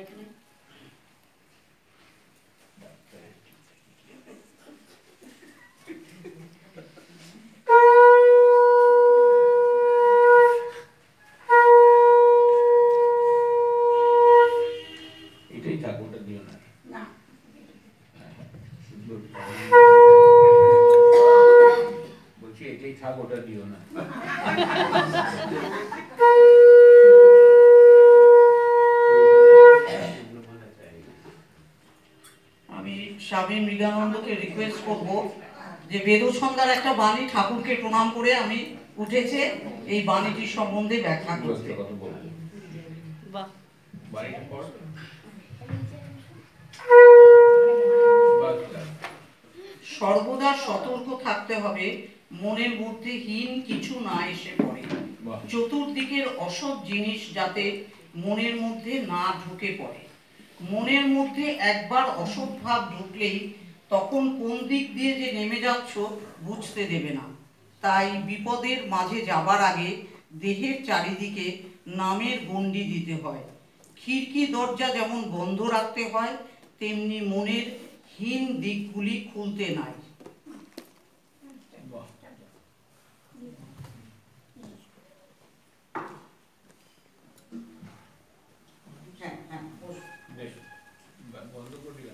এখানে বলছি এটাই থাক ওটা দিও না। আমি স্বামী মৃগানন্দকে রিকোয়েস্ট করব যে বেদসন্ধ্যার একটা বাণী ঠাকুরকে প্রণাম করে আমি উঠেছে এই বাণীটির সম্বন্ধে ব্যাখ্যা করতে। সর্বদা সতর্ক থাকতে হবে মনের মধ্যে হীন কিছু না এসে পড়ে। চতুর্দিকের অসৎ জিনিস যাতে মনের মধ্যে না ঢুকে পড়ে। মনের মধ্যে একবার অসৎ ভাব ঢুকলেই তখন কোন দিক দিয়ে যে নেমে যাচ্ছ বুঝতে দেবে না। তাই বিপদের মাঝে যাবার আগে দেহের চারিদিকে নামের গণ্ডি দিতে হয়। খিড়কি দরজা যেমন বন্ধ রাখতে হয়, তেমনি মনের হীন দিকগুলি খুলতে নাই। I'm going.